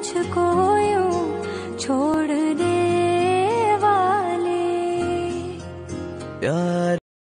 मुझको यूँ छोड़ने वाले। प्यार